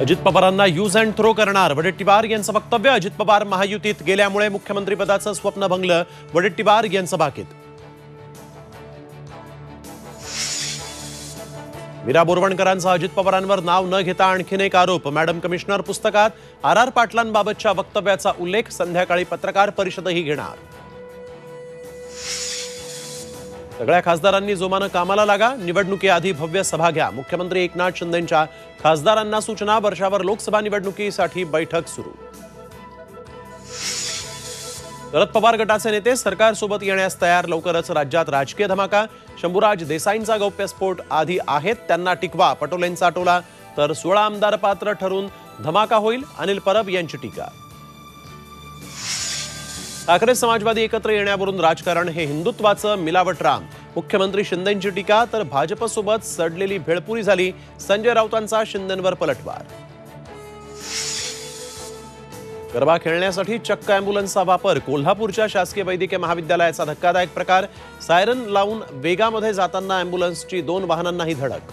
अजित पवारांना use and throw करणार. वडेट्टीवार यांचं वक्तव्य अजित पवार महायुतीत गेल्यामुळे मुख्यमंत्रीपदाचं स्वप्न भंगलं. वडेट्टीवार यांचं भाकीत. मीरा बोरवणकरांचा अजित पवारांवर नाव न घेता आणखीन एक आरोप. मॅडम कमिशनर पुस्तकात आर आर पाटलांबाबतच्या वक्तव्याचा उल्लेख संध्याकाळी पत्रकार परिषदही घेणार. सगळ्या खासदारांनी जोमानं कामाला लागा. निवडणुकीआधी भव्य सभा घ्या. मुख्यमंत्री एकनाथ शिंदेंच्या खासदारांना सूचना. वर्षावर लोकसभा निवडणुकीसाठी बैठक सुरू. शरद पवार गटाचे नेते सरकारसोबत येण्यास तयार. लवकरच राज्यात राजकीय धमाका. शंभूराज देसाईंचा गौप्यस्फोट आधी आहेत. त्यांना टिकवा. पटोलेंचा टोला. तर सोळा आमदार पात्र ठरून धमाका होईल. अनिल परब यांची टीका. ठाकरे समाजवादी एकत्र येण्यावरून राजकारण हे हिंदुत्वाचं मिलावट राम. मुख्यमंत्री शिंदेंची टीका तर भाजपसोबत सडलेली भेळपुरी झाली संजय राऊतांचा शिंदेंवर पलटवार. गरबा खेळण्यासाठी चक्क अँब्युलन्सचा वापर कोल्हापूरच्या शासकीय वैद्यकीय महाविद्यालयाचा धक्कादायक प्रकार सायरन लावून वेगामध्ये जाताना अँब्युलन्सची दोन वाहनांनाही धडक.